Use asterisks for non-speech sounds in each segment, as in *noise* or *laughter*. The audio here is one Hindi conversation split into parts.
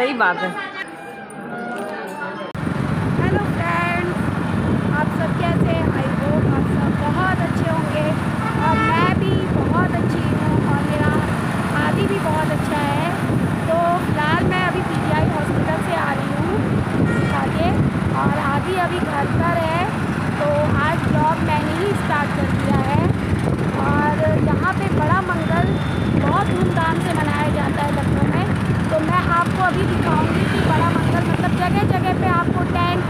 सही बात है। हेलो फ्रेंड्स आप सब कैसे आई होप आप सब बहुत अच्छे होंगे। और मैं भी बहुत अच्छी हूँ और मेरा आदि भी बहुत अच्छा है। तो फ़िलहाल मैं अभी पीजीआई हॉस्पिटल से आ रही हूँ। आगे। और आदि अभी घर पर है। तो आज ब्लॉग मैंने ही स्टार्ट कर दिया है और यहाँ पे बड़ा मंगल बहुत धूमधाम से मनाया जाता है लखनऊ में तो मैं आपको अभी दिखाऊँगी कि बड़ा मंगल मतलब जगह जगह पे आपको टेंट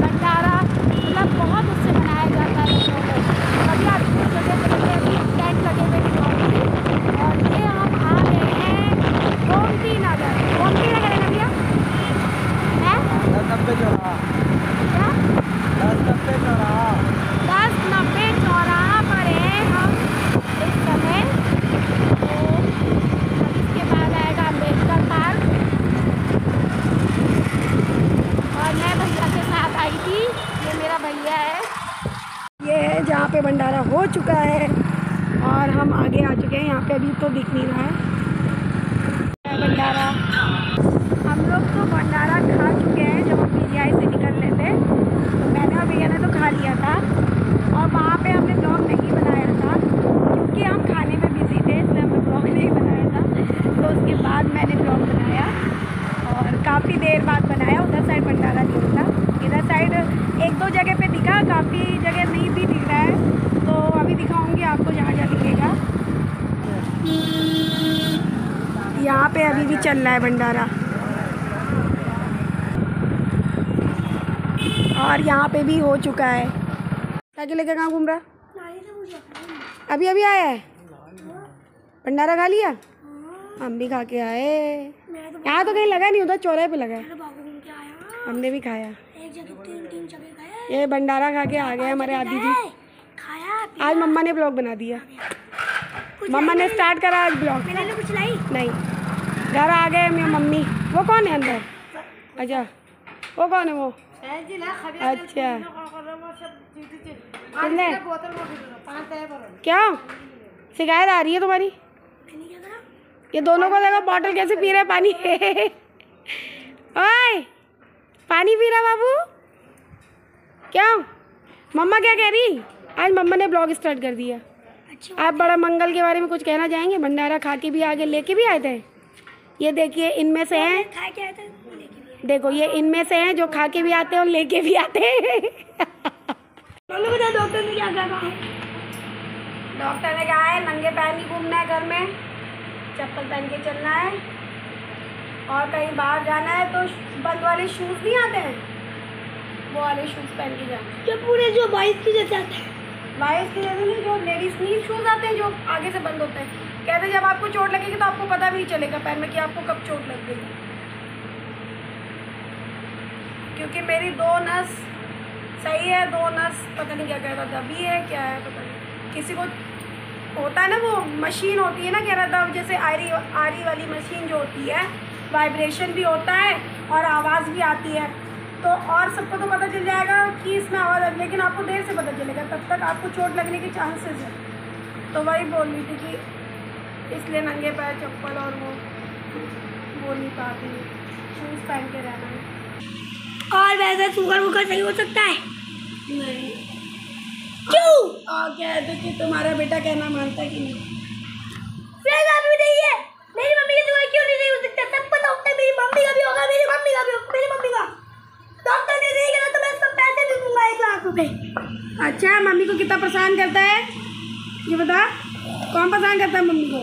भंडारा मतलब बहुत उससे मनाया जाता है लखनऊ में अभी आपको जगह जगह पे अभी टेंट लगे हुए दिखाऊँगी और ये हम आ गए हैं गोमती नगर गोमती नगर है ना भैया है दस नब्बे चौराहा क्या दस नब्बे चौराहा दस नब्बे चौराहा पर है हम इस समय तो अब इसके बाद आएगा अंबेडकर पार्क और मैं भैया के साथ आई थी ये मेरा भैया है ये है जहाँ पे भंडारा हो चुका है और हम आगे आ चुके हैं। यहाँ पे अभी तो दिख नहीं रहा है। भंडारा हम लोग तो भंडारा खा चुके हैं जब हम पी से निकल रहे थे तो मैंने और भैया ने तो खा लिया था और वहाँ पे हमने ब्लॉग नहीं बनाया था क्योंकि हम खाने में बिज़ी थे इसलिए हमने ब्लॉग नहीं बनाया था तो उसके बाद मैंने ब्लॉग बनाया और काफ़ी देर बाद बनाया उधर साइड भंडारा नहीं होता इधर साइड एक दो जगह पे दिखा काफ़ी जगह नहीं भी दिख रहा है तो अभी दिखाऊँगी आपको जहाँ जहाँ दिखेगा यहाँ पे अभी भी चल रहा है भंडारा। और यहाँ पे भी हो चुका है। क्या लेकर कहाँ घूम रहा? अभी अभी आया है? भंडारा खा लिया? हम भी खा के आए। यहाँ तो कहीं लगा नहीं उधर चौराहे पे लगा है। हमने भी खाया। ये भंडारा खा के आ गए हमारे आदि जी। आज मम्मा ने ब्लॉग बना दिया। मम्मा ने स्टार्ट करा आज ब्लॉग। नहीं। घर आ गए मेरी मम्मी। वो कौन है अंदर? अच्छा वो कौन है वो? अच्छा। कितने? क्या? शिकायत आ रही है तुम्हारी? ये दोनों को देखो बॉटल कैसे पी रहे पानी? *laughs* ओए पानी पी रहा बाबू? क्या? मम्मा क्या कह रही? आज मम्मा ने ब्लॉग स्टार्ट कर दिया। आप बड़ा मंगल के बारे में कुछ कहना चाहेंगे? भंडारा खा के भी आगे लेके भी आए थे? ये देखिए इनमें से हैं। देखो ये इनमें से हैं जो खा के भी आते हैं और लेके भी आते हैं। डॉक्टर ने क्या कहा? डॉक्टर ने कहा है नंगे पैर नहीं घूमना है घर में। चप्पल पहन के चलना है। और कहीं बाहर जाना है तो बंद वाले शूज़ नहीं आते हैं? वो वाले शूज़ पहन के जाना जो पूरे जो बाइक की जैसे आते हैं। वाइस की जैसे नहीं जो लेडीज़ स्नीज शूज़ आते हैं जो आगे से बंद होते हैं। कहते जब आपको चोट लगेगी तो आपको पता भी नहीं चलेगा पैर में कि आपको कब चोट लग गई। क्योंकि मेरी दो नस सही है, दो नस पता नहीं क्या कहता दबी है, क्या है, पता नहीं। किसी को होता है ना वो मशीन होती है ना, कह रहा था, जैसे आरी आरी वाली मशीन जो होती है वाइब्रेशन भी होता है और आवाज़ भी आती है। तो और सबको तो पता चल जाएगा कि इसमें आवाज़ है लेकिन आपको देर से पता चलेगा, तब तक आपको चोट लगने के चांसेस है। तो वही बोल रही थी कि इसलिए नंगे पैर चप्पल और वो वो नहीं पाती शूज़ पहन के रहना है। और वैसे शुगर वुगर सही हो सकता है? नहीं। क्यों? और कहते कि तुम्हारा बेटा कहना मानता है कि नहीं? फ्रेंड आप भी नहीं है। मेरी मम्मी का शुगर क्यों नहीं हो सकता? सब पता होता है मेरी मम्मी का भी होगा मेरी मम्मी का भी होगा मेरी मम्मी का। डॉक्टर ने नहीं करा तो मैं इसको पैसे भी दूँगा एक लाख रुपए। अच्छा मम्मी को कितना परेशान करता है? ये बता कौन परेशान करता है मम्मी को?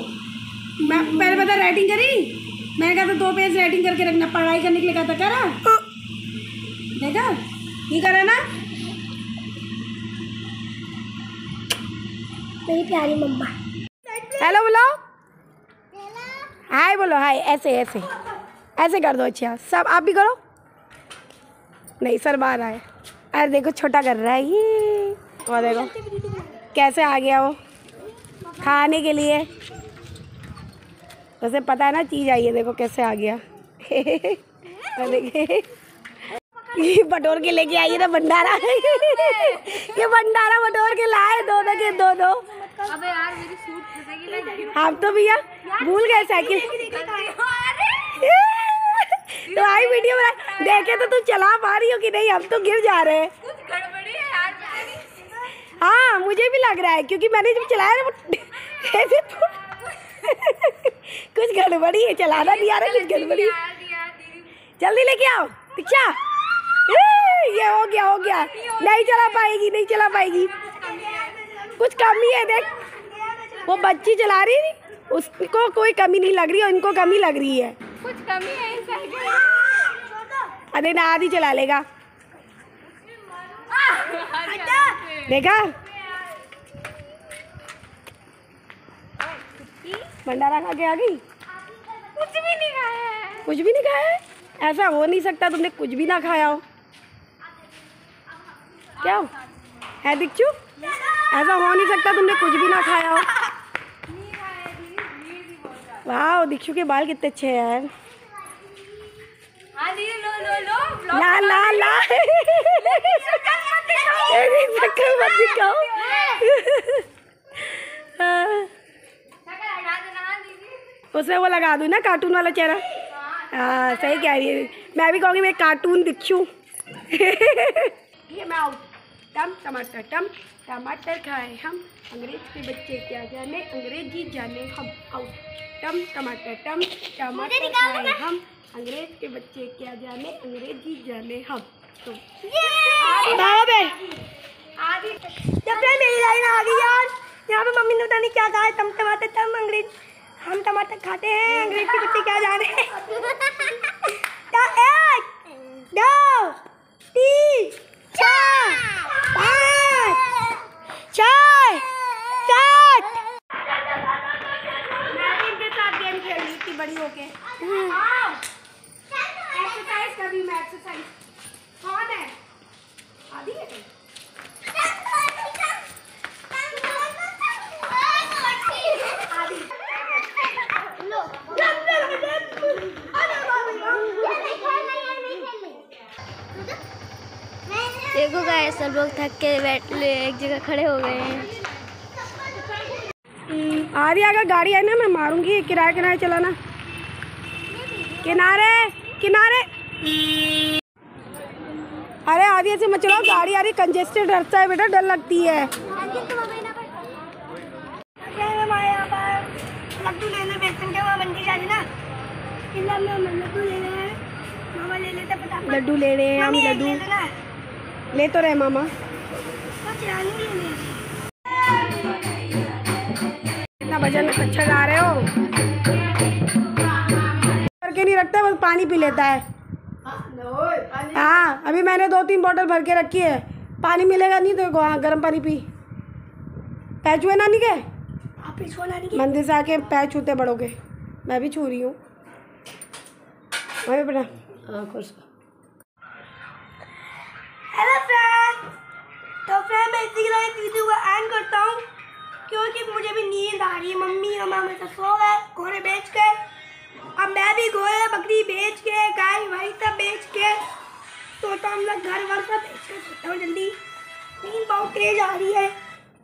मैं पहले बता राइटिंग करी? मैंने कहा था दो पेज राइटिंग करके रखना पढ़ाई करने के लिए कहा था करा? देखा? ये करा ना? मेरी प्यारी मम्मा। हेलो बोलो। हाय बोलो। हाय ऐसे ऐसे। ऐसे कर दो अच्छा। सब आप भी करो। नहीं सर बाहर आए। अरे देखो छोटा कर रहा है। ये। वो देखो कैसे आ गया वो? खाने के लिए। उसे पता है ना चीज़ आई है देखो कैसे आ गया। देखिए ये बटोर के लेके आई है ना भंडारा। ये भंडारा बटोर के लाए दोनों के दो दो अबे यार मेरी सूट आप तो भैया भूल गए साइकिल तुम्हारी वीडियो बना देखे तो तू चला पा रही हो कि नहीं? हम तो गिर जा रहे हैं कुछ गड़बड़ी है यार पता नहीं हाँ मुझे भी लग रहा है क्योंकि मैंने जब चलाया ना वो *laughs* ऐसे तो कुछ गड़बड़ी है चलाना नहीं आ रहा कुछ गड़बड़ी है। जल्दी लेके आओ दीक्षा ये हो गया हो गया। नहीं चला पाएगी नहीं चला पाएगी। कुछ कमी है देख। वो बच्ची चला रही थी उसको कोई कमी नहीं लग रही है उनको कमी लग रही है। कुछ कमी है अरे ना आधी चला लेगा। देखा? भंडारा खा के आ गई? कुछ भी नहीं खाया है। कुछ भी नहीं खाया है? ऐसा हो नहीं सकता तुमने कुछ भी ना खाया हो। क्या? हो है दीक्षु ऐसा हो नहीं सकता तुमने कुछ भी ना खाया हो। वाह दीक्षु के बाल कितने अच्छे हैं यार। हाँ दीदी लो लो लो *laughs* मत दिखाओ। उसमें वो लगा दूँ ना कार्टून वाला चेहरा। हाँ सही कह रही है। मैं भी कहूँगी मैं कार्टून दिखूँ। ये मैं आउट टम टमाटर टम। टमाटर खाए हम। अंग्रेज़ के बच्चे क्या जाने? अंग्रेज़ी जाने हम। आउट टम टमाटर टम। टमाटर खाए हम। अंग्रेज़ के बच्चे क्या जाने? अंग्रेज़ी जाने हम। मेरी लाइन आ गई यार यहाँ पे मम्मी ने पता नहीं क्या कहा है तम टमाटर तम अंग्रेज़ हम टमाटर खाते हैं अंग्रेज़ की बच्चे क्या जाने। एक दो तीन चार पाँच छः सात। इनके साथ गेम खेल रही थी बड़ी होके। एक्सरसाइज कर रही मैं एक्सरसाइज कौन है? आदि है देखो गाय सब लोग थक के बैठ ले एक जगह खड़े हो गए हैं। आदि अगर गाड़ी आई ना मैं मारूँगी किराए किराए चलाना। किनारे किनारे। अरे आदि ऐसे मत चलाओ, गाड़ी आ रही कंजेस्टेड रहता है बेटा, डर लगती है। लड्डू हैं ले ले रहे हैं हम, लड्डू। ले तो रहे मामा। ले ले इतना भजन अच्छा गा रहे हो। करके नहीं रखता, बस पानी पी लेता है। हाँ अभी मैंने दो तीन बोतल भर के रखी है। पानी मिलेगा नहीं तो हाँ गर्म पानी पी। नानी के? आप इसको नानी की। मंदिर से आके पैर छूते बड़ोगे मैं भी छू रही हूँ। मैं भी बेटा हाँ खुश हेलो फ्रेंड तो फ्रेंड मैं इसी के इस वीडियो को एंड करता हूँ क्योंकि मुझे भी नींद आ रही है। मम्मी और मामा तो सो गए घोड़े बेच के। अब मैं भी घोड़े बकरी बेच के गाय वाई सब बेच के सोता हम लोग घर वर सब बेच के सोता हूँ जल्दी। नींद बहुत तेज आ रही है।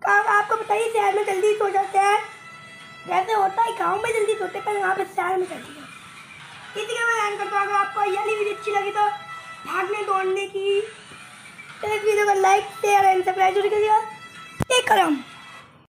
कब आपको बताइए, शहर में जल्दी सो जाते हैं। वैसे होता है, गाँव में जल्दी सोते पर यहाँ पे शहर में जल्दी सोते इसी का मैं एंड करता हूँ, अगर आपको ये वाली वीडियो अच्छी लगी तो भागने दौड़ने की। तो इस वीडियो को लाइक शेयर एंड सब्सक्राइब ज़रूर करिएगा। टेक करम